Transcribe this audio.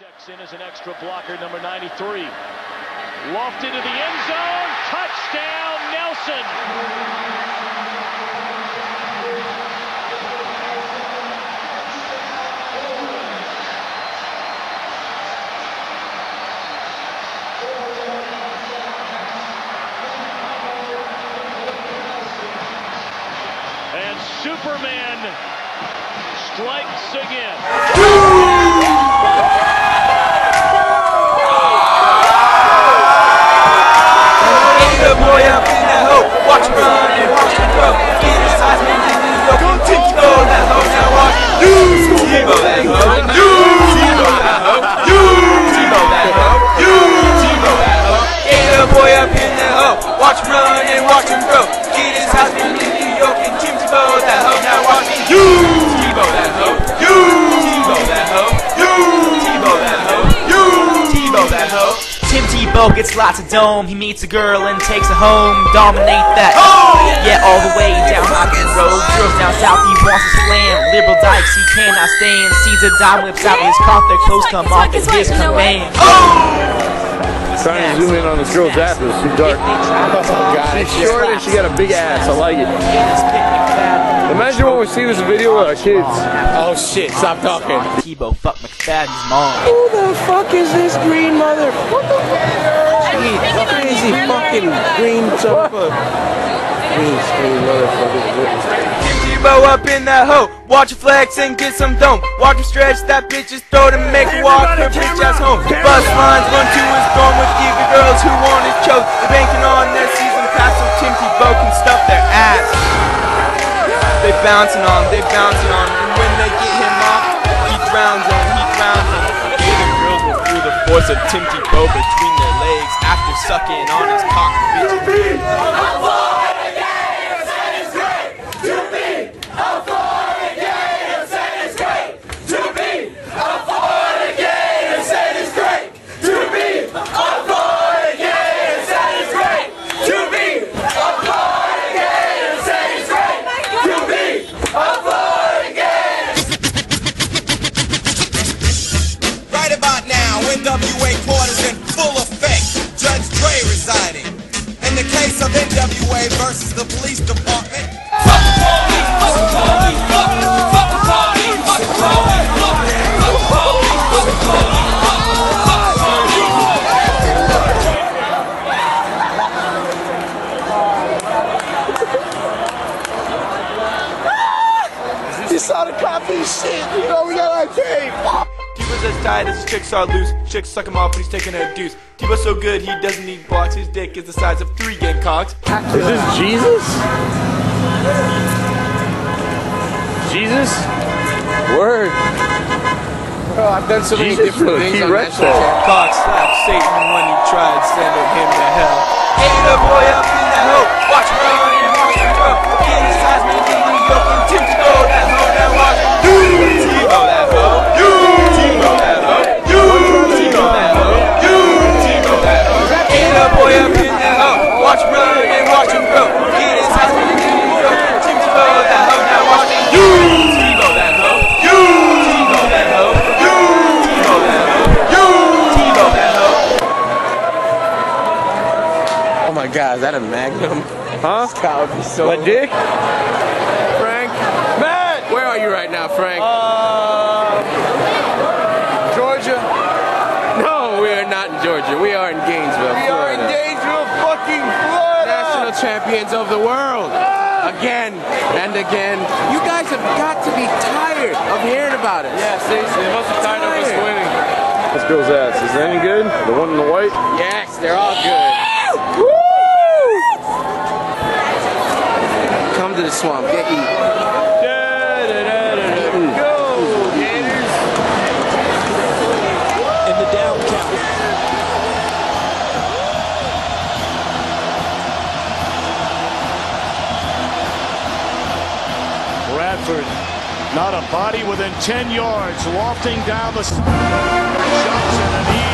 Checks in as an extra blocker, number 93. Lofted to the end zone. Touchdown, Nelson. And Superman strikes again. Tim gets lots of dome. He meets a girl and takes her home. Dominate that. Yeah, all the way down Hawkins Road. Girls down south, he wants to slam. Liberal dykes, he cannot stand. Sees a dime whips out his cough, their clothes come off at his command. Trying to zoom in on this girl's ass, but it's too dark. Oh, She's short and she got a big ass. I like it. Imagine when we see this video with our kids. Oh shit, stop talking. Tebow, fuck McFadden's mom. Who the fuck is this green mother? What? Crazy fucking green son of a green screen motherfucker. Tim Tebow up in that hoe. Watch her flex and get some dome. Watch him stretch that bitch's throat and make her walk her bitch ass home. Bus lines one, two his dorm with diva girls who want his choke. They're banking on their season pass so Tim Tebow can stuff their ass. They bouncing on, they bouncing on, and when they get him off, he drowns them, he drowns them. Gator girls will feel the force of Tim Tebow between their legs after sucking on his cock. Bitch. Oh right about now, NWA know we got our. Tebow's as tight as his chicks are loose. Chicks suck him off when he's taking a deuce. Tebow's so good he doesn't need blocks. His dick is the size of three gamecocks. Is this Jesus? Jesus? Word. Bro, I've done so many Jesus different with a things on T-Rex national there. TV. God slapped Satan when he tried sending him to hell. Hey, the boy up in that hoe. Watch him run and watch him grow. Get his size, man, in New York and Tim Tebow god, is that a magnum? Huh? That would be so. My dick? Frank? Matt! Where are you right now, Frank? Uh, Georgia? No, we are not in Georgia. We are in Gainesville, we are in Gainesville, fucking Florida. National champions of the world. Again and again. You guys have got to be tired of hearing about it. Yeah, see, they must have tied up us winning. This girl's ass, is it any good? The one in the white? Yes, they're all good. Come to the swamp, get eat. Go, Gators. In the down count. Bradford, not a body within 10 yards, lofting down the Johnson,